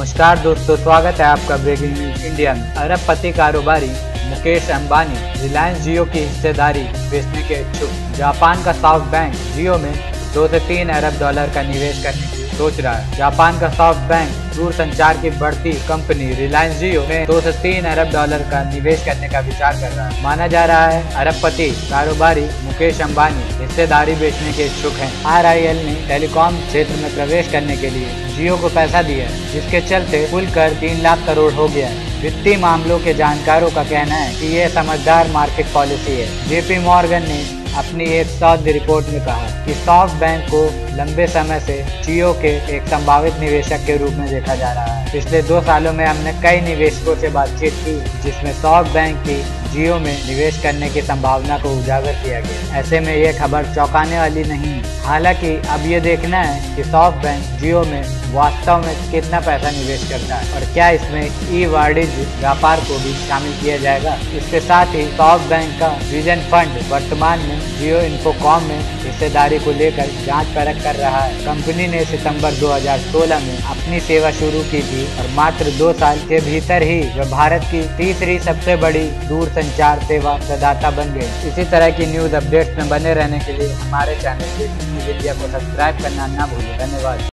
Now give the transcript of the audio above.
नमस्कार दोस्तों, स्वागत है आपका ब्रेकिंग न्यूज़ इंडिया में। अरबपति कारोबारी मुकेश अंबानी रिलायंस जियो की हिस्सेदारी बेचने के इच्छुक। जापान का साउथ बैंक जियो में दो से तीन अरब डॉलर का निवेश करने की सोच रहा है। जापान का साउथ बैंक दूर संचार की बढ़ती कंपनी रिलायंस जियो में दो से तीन अरब डॉलर का निवेश करने का विचार कर रहा है। माना जा रहा है, अरबपति, कारोबारी, मुकेश अंबानी हिस्सेदारी बेचने के इच्छुक हैं। आरआईएल ने टेलीकॉम क्षेत्र में प्रवेश करने के लिए जियो को पैसा दिया है, जिसके चलते कुल कर तीन लाख करोड़ हो गया है। वित्तीय मामलों के जानकारों का कहना है कि ये समझदार मार्केट पॉलिसी है। जेपी मॉर्गन ने अपनी एक सौद रिपोर्ट में कहा कि सॉफ्ट बैंक को लंबे समय से जियो के एक संभावित निवेशक के रूप में देखा जा रहा है। पिछले दो सालों में हमने कई निवेशकों से बातचीत की, जिसमें सॉफ्ट बैंक की जियो में निवेश करने की संभावना को उजागर किया गया। ऐसे में ये खबर चौंकाने वाली नहीं। हालाँकि अब ये देखना है कि सॉफ्ट बैंक जियो में वास्तव में कितना पैसा निवेश करता है और क्या इसमें ई वाणिज्य व्यापार को भी शामिल किया जाएगा? इसके साथ ही सॉफ्ट बैंक का विजन फंड वर्तमान में जियो इन्फोकॉम में हिस्सेदारी को लेकर जाँच परख कर रहा है। कंपनी ने सितंबर 2016 में अपनी सेवा शुरू की थी और मात्र दो साल के भीतर ही वह भारत की तीसरी सबसे बड़ी दूर संचार सेवा प्रदाता बन गई इसी तरह की न्यूज़ अपडेट्स में बने रहने के लिए हमारे चैनल को सब्सक्राइब करना ना भूलें। धन्यवाद।